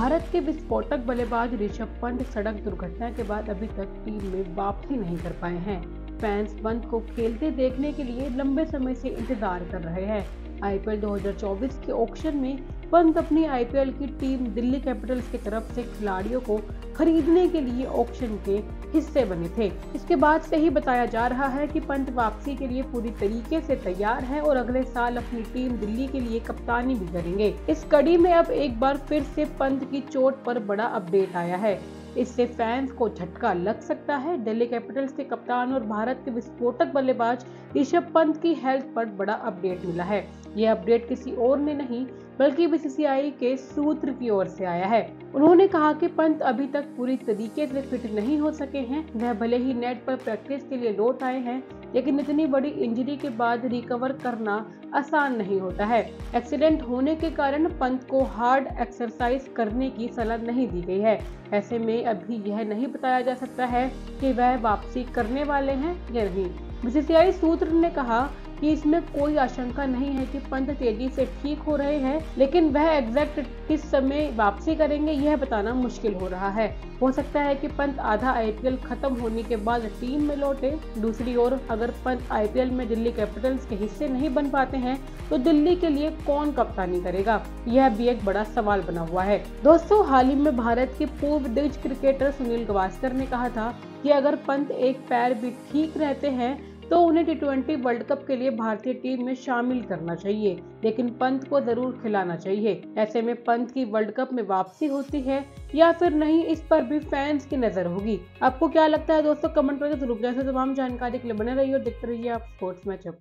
भारत के विस्फोटक बल्लेबाज ऋषभ पंत सड़क दुर्घटना के बाद अभी तक टीम में वापसी नहीं कर पाए हैं। फैंस पंत को खेलते देखने के लिए लंबे समय से इंतज़ार कर रहे हैं। आईपीएल 2024 के ऑक्शन में पंत अपनी आईपीएल की टीम दिल्ली कैपिटल्स की तरफ़ से खिलाड़ियों को खरीदने के लिए ऑक्शन के हिस्से बने थे। इसके बाद से ही बताया जा रहा है कि पंत वापसी के लिए पूरी तरीके से तैयार है और अगले साल अपनी टीम दिल्ली के लिए कप्तानी भी करेंगे। इस कड़ी में अब एक बार फिर से पंत की चोट पर बड़ा अपडेट आया है। इससे फैंस को झटका लग सकता है। दिल्ली कैपिटल्स के कप्तान और भारत के विस्फोटक बल्लेबाज ऋषभ पंत की हेल्थ पर बड़ा अपडेट मिला है। यह अपडेट किसी और ने नहीं, बल्कि बीसीसीआई के सूत्र की ओर से आया है। उन्होंने कहा कि पंत अभी तक पूरी तरीके से फिट नहीं हो सके हैं। वह भले ही नेट पर प्रैक्टिस के लिए लौट आए हैं लेकिन इतनी बड़ी इंजरी के बाद रिकवर करना आसान नहीं होता है। एक्सीडेंट होने के कारण पंत को हार्ड एक्सरसाइज करने की सलाह नहीं दी गई है। ऐसे में अभी यह नहीं बताया जा सकता है कि वह वापसी करने वाले हैं या नहीं। बीसीसीआई सूत्र ने कहा कि इसमें कोई आशंका नहीं है कि पंत तेज़ी से ठीक हो रहे हैं, लेकिन वह एग्जैक्ट किस समय वापसी करेंगे, यह बताना मुश्किल हो रहा है। हो सकता है कि पंत आधा आईपीएल खत्म होने के बाद टीम में लौटे। दूसरी ओर, अगर पंत आईपीएल में दिल्ली कैपिटल्स के हिस्से नहीं बन पाते हैं तो दिल्ली के लिए कौन कप्तानी करेगा? यह भी एक बड़ा सवाल बना हुआ है। दोस्तों, हाल ही में भारत के पूर्व दिग्गज क्रिकेटर सुनील गवास्कर ने कहा था कि अगर पंत एक पैर भी ठीक रहते हैं तो उन्हें टी ट्वेंटी वर्ल्ड कप के लिए भारतीय टीम में शामिल करना चाहिए। लेकिन पंत को ज़रूर खिलाना चाहिए। ऐसे में पंत की वर्ल्ड कप में वापसी होती है या फिर नहीं, इस पर भी फैंस की नज़र होगी। आपको क्या लगता है दोस्तों? कमेंट करके ज़रूर जैसे तमाम जानकारी के लिए बने रही और देखते रहिए आप स्पोर्ट्स मैचअप